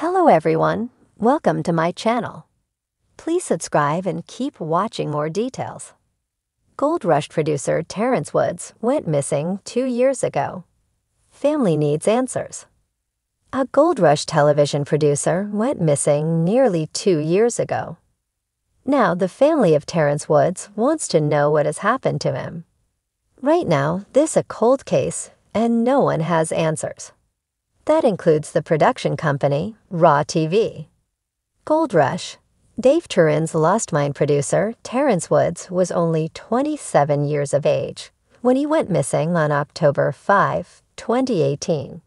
Hello everyone, welcome to my channel. Please subscribe and keep watching more details. Gold Rush producer Terrence Woods went missing two years ago. Family needs answers. A Gold Rush television producer went missing nearly two years ago. Now, the family of Terrence Woods wants to know what has happened to him. Right now, this is a cold case, and no one has answers. That includes the production company, Raw TV. Gold Rush, Dave Turin's Lost Mine producer, Terrence Woods, was only 27 years of age when he went missing on October 5, 2018.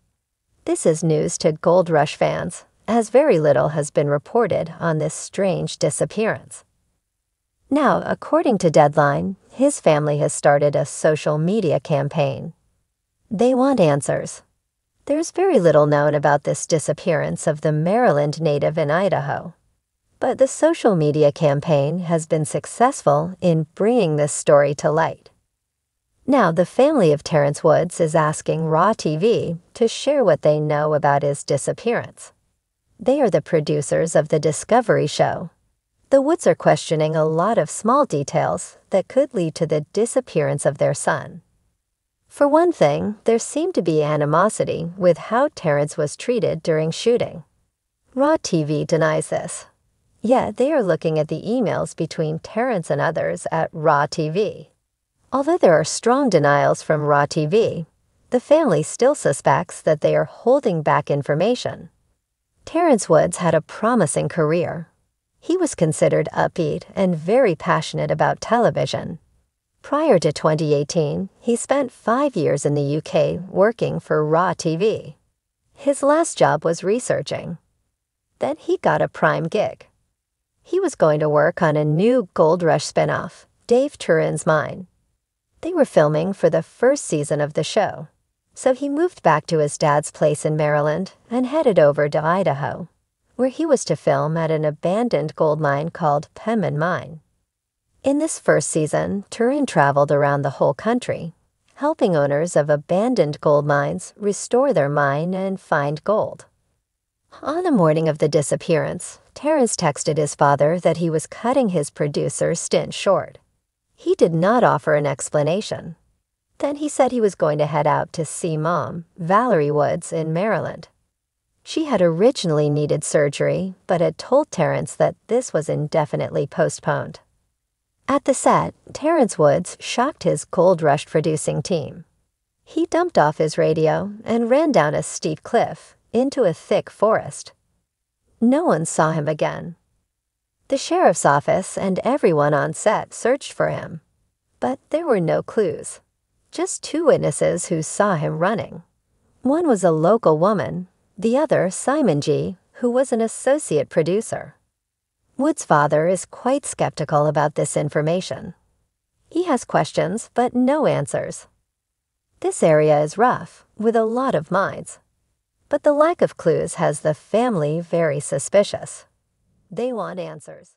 This is news to Gold Rush fans, as very little has been reported on this strange disappearance. Now, according to Deadline, his family has started a social media campaign. They want answers. There's very little known about this disappearance of the Maryland native in Idaho. But the social media campaign has been successful in bringing this story to light. Now, the family of Terrence Woods is asking Raw TV to share what they know about his disappearance. They are the producers of The Discovery Show. The Woods are questioning a lot of small details that could lead to the disappearance of their son. For one thing, there seemed to be animosity with how Terrence was treated during shooting. Raw TV denies this. Yet they are looking at the emails between Terrence and others at Raw TV. Although there are strong denials from Raw TV, the family still suspects that they are holding back information. Terrence Woods had a promising career. He was considered upbeat and very passionate about television. Prior to 2018, he spent five years in the UK working for Raw TV. His last job was researching. Then he got a prime gig. He was going to work on a new Gold Rush spinoff, Dave Turin's Mine. They were filming for the first season of the show, so he moved back to his dad's place in Maryland and headed over to Idaho, where he was to film at an abandoned gold mine called Penman Mine. In this first season, Turin traveled around the whole country, helping owners of abandoned gold mines restore their mine and find gold. On the morning of the disappearance, Terrence texted his father that he was cutting his producer stint short. He did not offer an explanation. Then he said he was going to head out to see mom, Valerie Woods, in Maryland. She had originally needed surgery, but had told Terrence that this was indefinitely postponed. At the set, Terrence Woods shocked his gold rush producing team. He dumped off his radio and ran down a steep cliff into a thick forest. No one saw him again. The sheriff's office and everyone on set searched for him, but there were no clues. Just two witnesses who saw him running. One was a local woman, the other Simon G., who was an associate producer. Wood's father is quite skeptical about this information. He has questions, but no answers. This area is rough, with a lot of mines. But the lack of clues has the family very suspicious. They want answers.